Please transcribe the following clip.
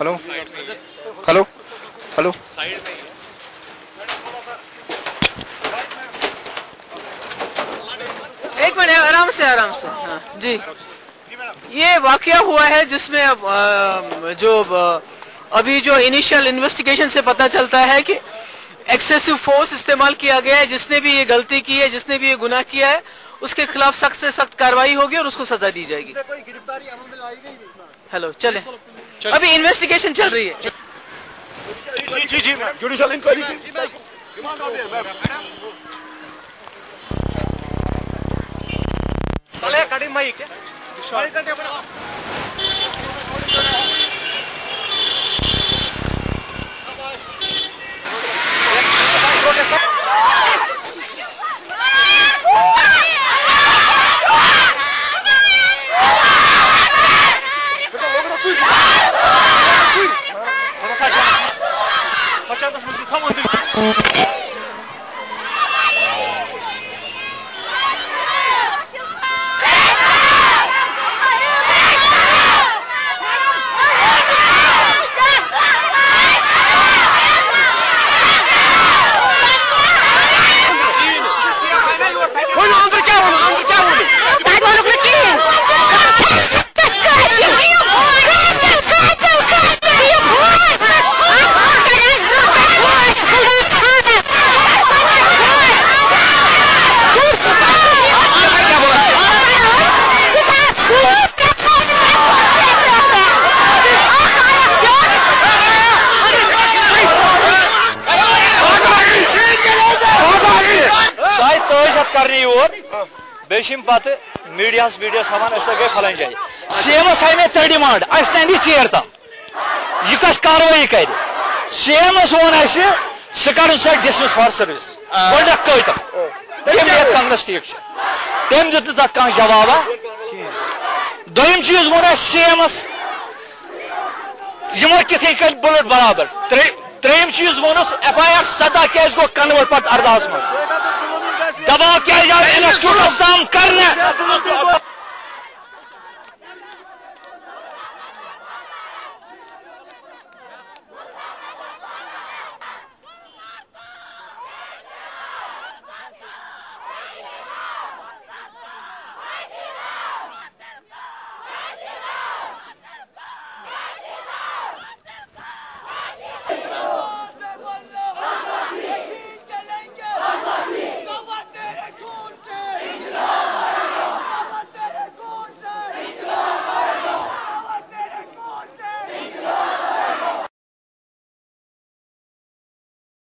Hello? Hello? Hello? ایک minute, آرام سے آرام سے۔ ہاں جی۔ یہ واقعہ ہوا ہے جس میں جو ابھی جو انیشل انویسٹیگیشن سے پتہ چلتا ہے کہ ایکسیسو فورس استعمال کیا گیا ہے، جس نے بھی یہ غلطی کی ہے، جس نے بھی یہ گناہ کیا ہے، اس کے خلاف سخت سے سخت کاروائی ہوگی اور اس کو سزا دی جائے گی۔ ہیلو چلیں۔ ابھی انویسٹیگیشن چل رہی ہے۔ جی جی جی جوڈیشل انکوائری۔ Paçantas 这样子，我们才能。ہتھ کرنہِ یور بیٚیہِ چھِ یِم پتہٕ میٖڈیاہس ویٖڈیاہس ہاوان أسۍ گٔے فلٲنۍ جایہِ سی ایمس ہاے مےٚ ترٛےٚ ڈِمانٛڈ اَسہِ تانۍ دِ ژیر تام یہِ کۄس کاروٲیی کرِ سی ایمس ووٚن اَسہِ ژٕ کڑُن سۄ ڈِسمِس فار سٔروِس گۄڈنیٚتھ کۭتیاہ تٔمۍ ہیٚتھ کنگنس ٹھیٖک چھُ تٔمۍ دیُت نہٕ تتھ کانٛہہ جوابا دوٚیِم چیٖز ووٚن اَسہِ سی ایمس یِمو کِتھٕے کٔنۍ بُلٹ برابر ترٛیٚیِم چیٖز ووٚنُس ایف آی آر سدہ کیٛازِ گوٚو کنوٲٹ پتہٕ اردہس منٛز دباو کیٛازِ آو انسٹیوٹس تام کرنہٕ